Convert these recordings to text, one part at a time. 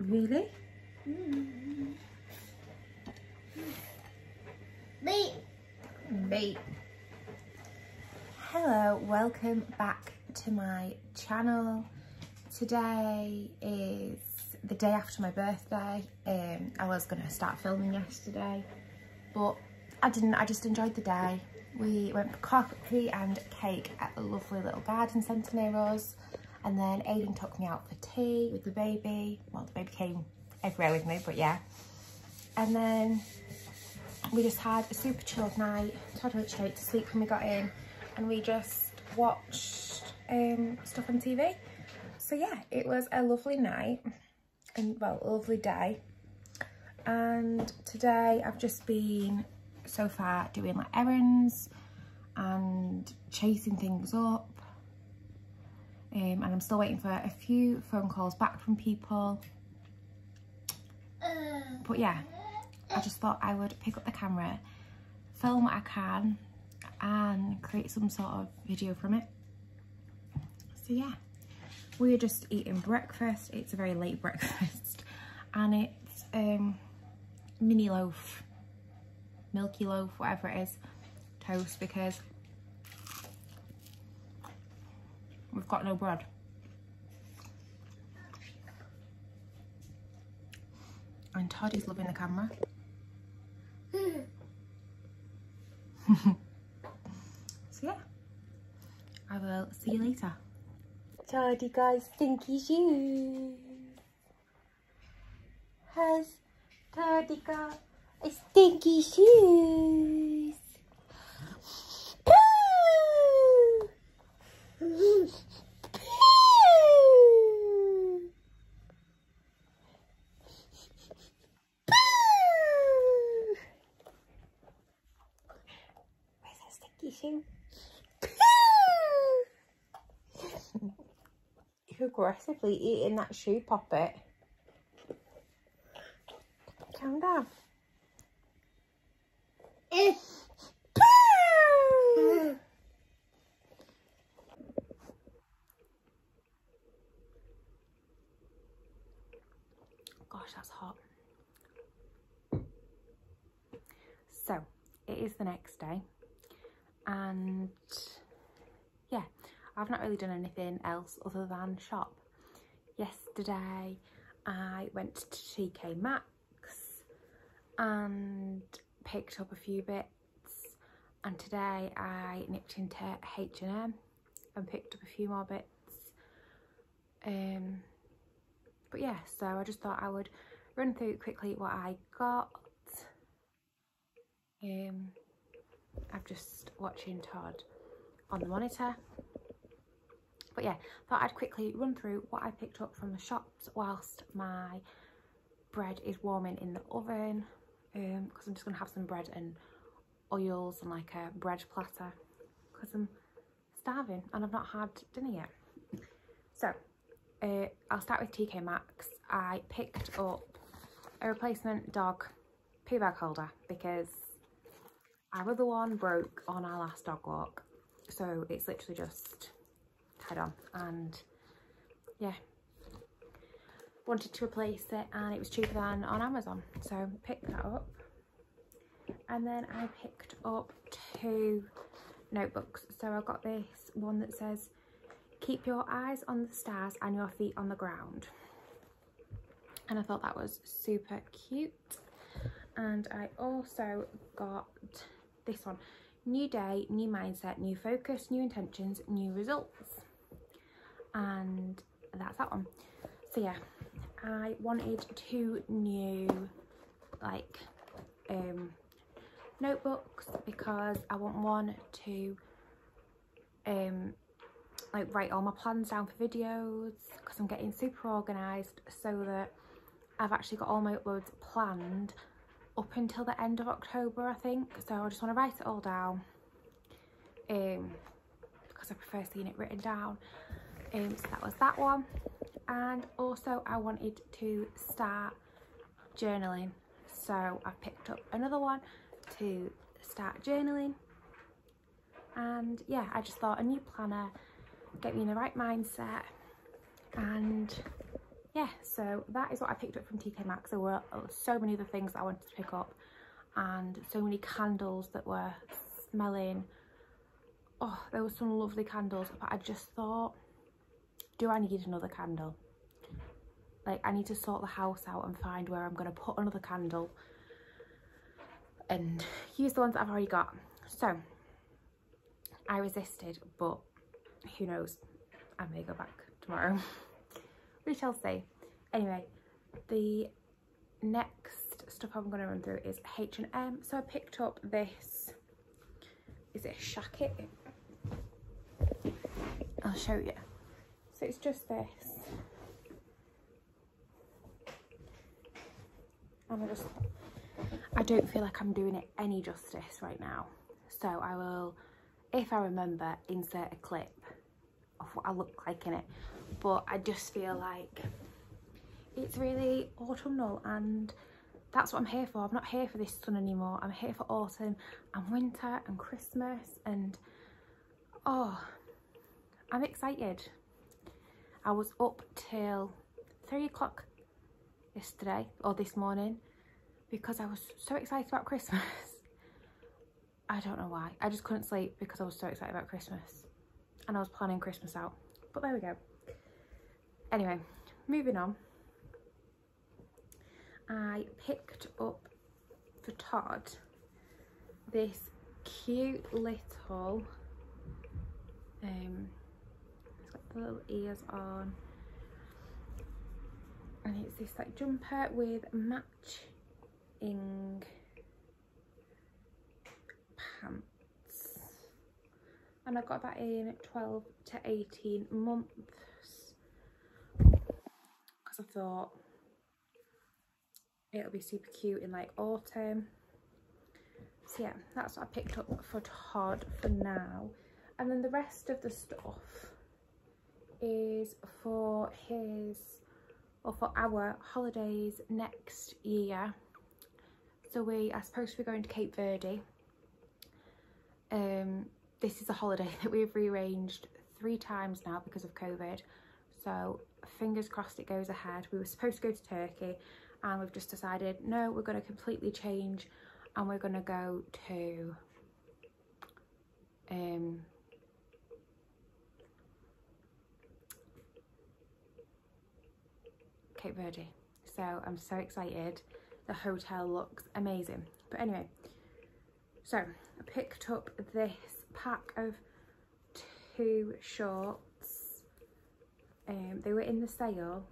Really? Beep. Mate. Hello, welcome back to my channel. Today is the day after my birthday. Um, I was going to start filming yesterday, but I didn't. I just enjoyed the day. We went for coffee and cake at a lovely little garden centre near us. And then Aiden took me out for tea with the baby. Well, the baby came everywhere with me, but yeah. And then we just had a super chilled night. Todd went straight to sleep when we got in and we just watched um, stuff on TV. So yeah, it was a lovely night and well, a lovely day. And today I've just been so far doing like errands and chasing things up. Um, and I'm still waiting for a few phone calls back from people. But yeah, I just thought I would pick up the camera, film what I can and create some sort of video from it. So yeah, we're just eating breakfast. It's a very late breakfast and it's um, mini loaf, milky loaf, whatever it is, toast because we've got no bread. And Todd is loving the camera. so yeah, I will see you later. Toddy got stinky shoes. Has Toddy got a stinky shoes? Poo! Poo! Poo! Where's that sticky shoe? You're aggressively eating that shoe poppet. Calm down. Gosh, that's hot. So, it is the next day and I've not really done anything else other than shop. Yesterday I went to TK Maxx and picked up a few bits and today I nipped into H&M and picked up a few more bits. Um, but yeah, so I just thought I would run through quickly what I got. Um, I'm just watching Todd on the monitor. But yeah, thought I'd quickly run through what I picked up from the shops whilst my bread is warming in the oven. Um, because I'm just gonna have some bread and oils and like a bread platter because I'm starving and I've not had dinner yet. So uh, I'll start with TK Maxx. I picked up a replacement dog poo bag holder because our other one broke on our last dog walk. So it's literally just tied on and yeah. Wanted to replace it and it was cheaper than on Amazon. So picked that up. And then I picked up two notebooks. So I got this one that says, keep your eyes on the stars and your feet on the ground. And I thought that was super cute. And I also got this one. New day, new mindset, new focus, new intentions, new results. And that's that one. So yeah, I wanted two new like um notebooks because I want one to um like write all my plans down for videos because I'm getting super organised so that I've actually got all my uploads planned up until the end of October I think so I just want to write it all down um because I prefer seeing it written down um so that was that one and also I wanted to start journaling so I picked up another one to start journaling and yeah I just thought a new planner get me in the right mindset and yeah, so that is what I picked up from TK Maxx. There were so many other things I wanted to pick up and so many candles that were smelling. Oh, there were some lovely candles, but I just thought, do I need another candle? Like, I need to sort the house out and find where I'm going to put another candle and use the ones that I've already got. So, I resisted, but who knows, I may go back tomorrow. we shall see. Anyway, the next stuff I'm going to run through is H&M. So I picked up this, is it a shacket? I'll show you. So it's just this. And I just, I don't feel like I'm doing it any justice right now. So I will, if I remember, insert a clip of what I look like in it but I just feel like it's really autumnal and that's what I'm here for. I'm not here for this sun anymore. I'm here for autumn and winter and Christmas and oh, I'm excited. I was up till three o'clock yesterday or this morning because I was so excited about Christmas. I don't know why. I just couldn't sleep because I was so excited about Christmas and I was planning Christmas out. But there we go. Anyway, moving on. I picked up for Todd this cute little um the little ears on and it's this like jumper with matching pants and I got that in 12 to 18 months because I thought it'll be super cute in like autumn. So yeah, that's what I picked up for Todd for now. And then the rest of the stuff is for his, or for our holidays next year. So we are supposed to be going to Cape Verde. Um, this is a holiday that we've rearranged three times now because of COVID. So fingers crossed it goes ahead. We were supposed to go to Turkey and we've just decided, no, we're going to completely change and we're going to go to um, Cape Verde. So I'm so excited. The hotel looks amazing. But anyway, so I picked up this pack of two shorts um, they were in the sale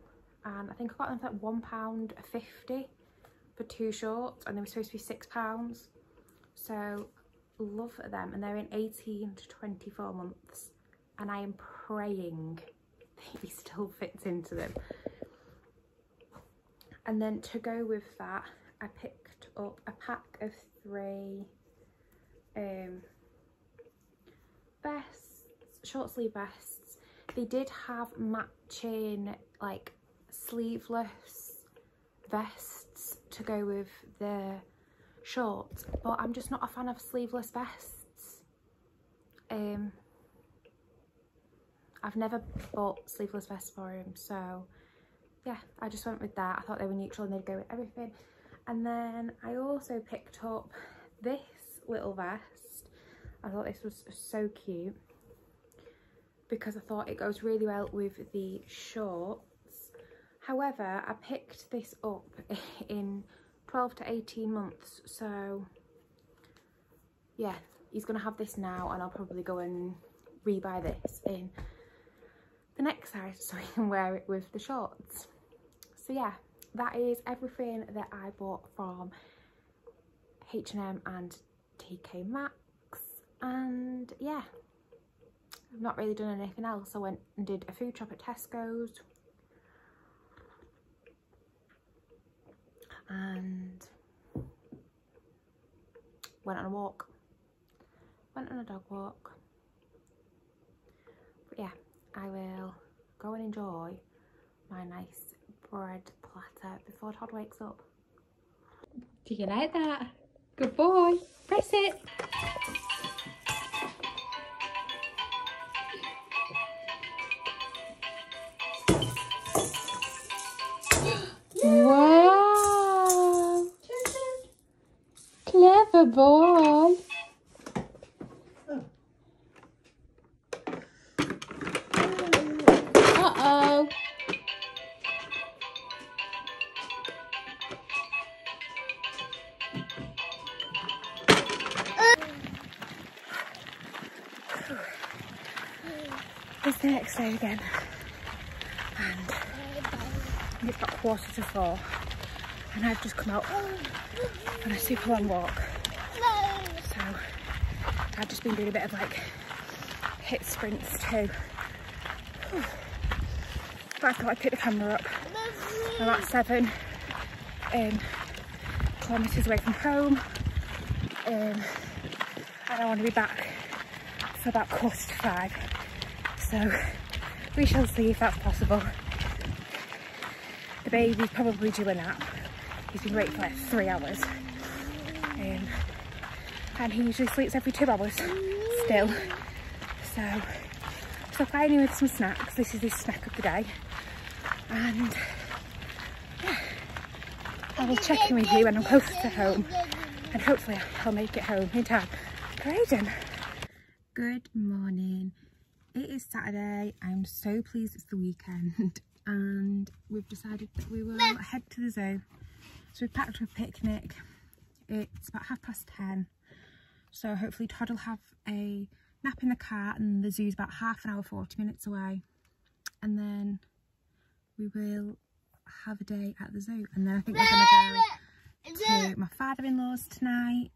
and I think I got them for like one pound fifty for two shorts and they were supposed to be six pounds so love them and they're in 18 to 24 months and I am praying he still fits into them and then to go with that I picked up a pack of three um, vests short sleeve vests. They did have matching like sleeveless vests to go with the shorts but I'm just not a fan of sleeveless vests. Um I've never bought sleeveless vests for him so yeah I just went with that I thought they were neutral and they'd go with everything and then I also picked up this little vest I thought this was so cute because I thought it goes really well with the shorts. However, I picked this up in 12 to 18 months, so yeah, he's going to have this now and I'll probably go and rebuy this in the next size so he can wear it with the shorts. So yeah, that is everything that I bought from H&M and TK Maxx and yeah I've not really done anything else. I went and did a food shop at Tesco's. And went on a walk. Went on a dog walk. But yeah, I will go and enjoy my nice bread platter before Todd wakes up. Do you like that? Good boy. Press it. wow! Clever boy. Again. And it's about quarter to four. And I've just come out on a super long walk. So I've just been doing a bit of like HIIT sprints too. But I thought I'd pick the camera up. I'm at seven um, kilometres away from home. Um, and I want to be back for about quarter to five. So we shall see if that's possible. The baby's probably due a nap. He's been awake for like three hours. Um, and he usually sleeps every two hours still. So, so I'm in with some snacks. This is his snack of the day. And yeah, I will check in with you when I'm close to home. And hopefully I'll make it home in time for Aiden. Good morning. It is Saturday. I'm so pleased it's the weekend and we've decided that we will head to the zoo. So we've packed a picnic. It's about half past 10. So hopefully Todd will have a nap in the car and the zoo's about half an hour, 40 minutes away. And then we will have a day at the zoo. And then I think we're going to go to my father-in-law's tonight.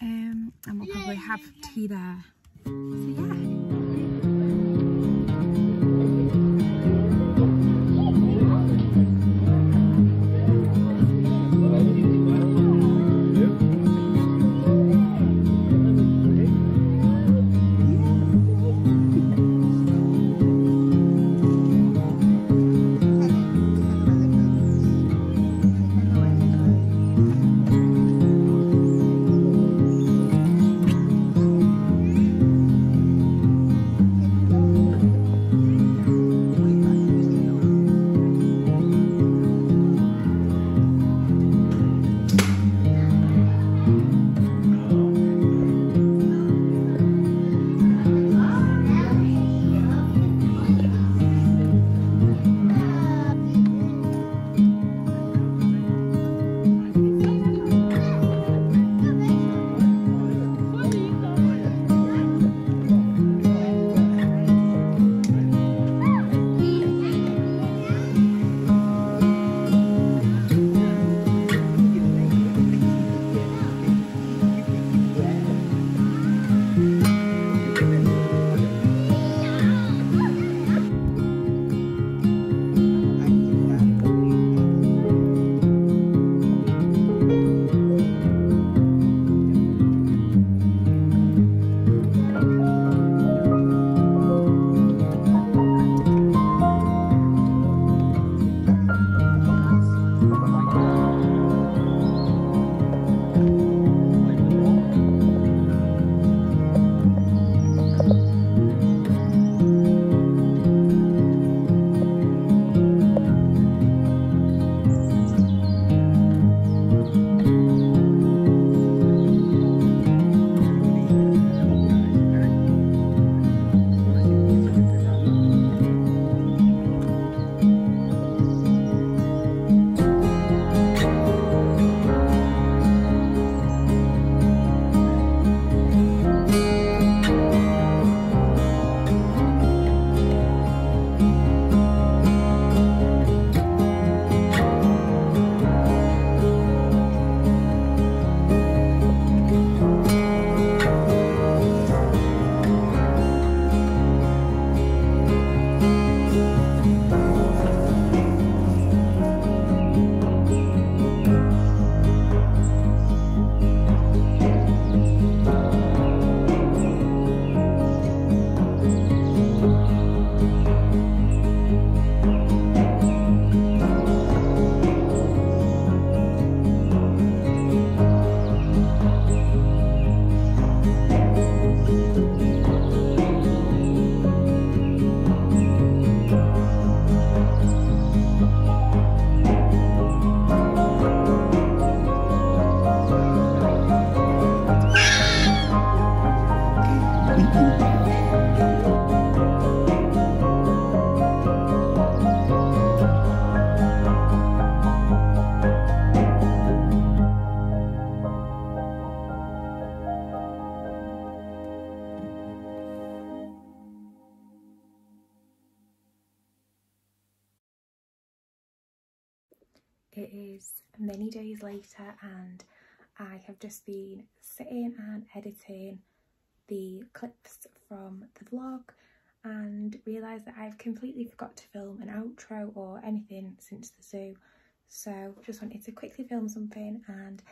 Um, and we'll probably have tea there. So yeah. Is many days later and I have just been sitting and editing the clips from the vlog and realised that I've completely forgot to film an outro or anything since the zoo. So just wanted to quickly film something and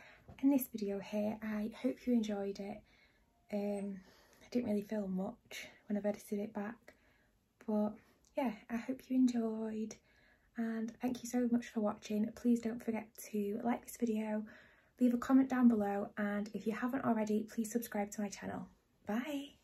in this video here. I hope you enjoyed it. Um I didn't really film much when I've edited it back but yeah I hope you enjoyed and thank you so much for watching. Please don't forget to like this video leave a comment down below and if you haven't already please subscribe to my channel. Bye